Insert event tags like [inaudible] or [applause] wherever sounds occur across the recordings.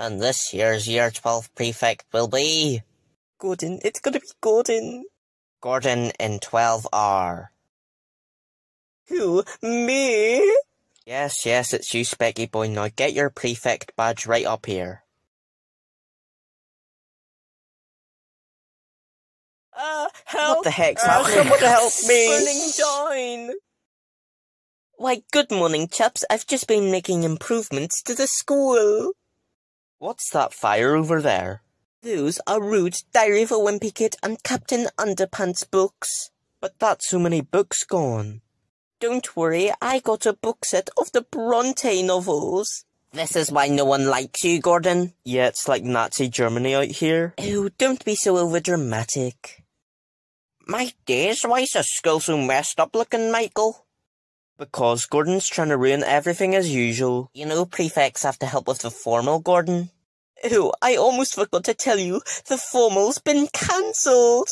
And this year's Year 12 prefect will be... Gordon, it's gonna be Gordon. Gordon in 12R. Who? Me? Yes, yes, it's you, Specky boy. Now get your prefect badge right up here. Uh, help! What the heck's uh, happening? Someone help me! Burning down! Why, good morning, chaps. I've just been making improvements to the school. What's that fire over there? Those are Rude's Diary of a Wimpy Kid and Captain Underpants books. But that's so many books gone. Don't worry, I got a book set of the Bronte novels. This is why no one likes you, Gordon. Yeah, it's like Nazi Germany out here. Oh, don't be so overdramatic. My days, why is the school so messed up looking, Michael? Because Gordon's trying to ruin everything as usual. You know prefects have to help with the formal, Gordon. Oh, I almost forgot to tell you, the formal's been cancelled.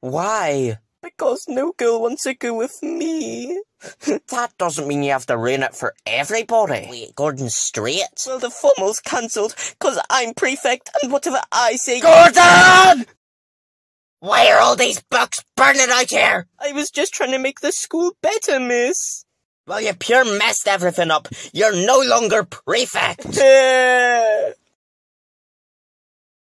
Why? Because no girl wants to go with me. [laughs] that doesn't mean you have to ruin it for everybody. Wait, Gordon, straight? Well, the formal's cancelled, cause I'm prefect, and whatever I say- GORDON! Why are all these books burning out here? I was just trying to make the school better, miss. Well, you pure messed everything up. You're no longer prefect. [laughs]